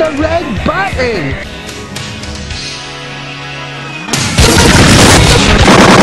the red button!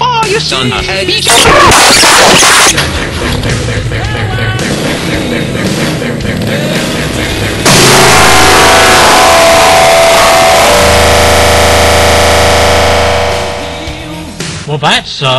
Oh, you son of a bitch. Well, that sucks. Uh,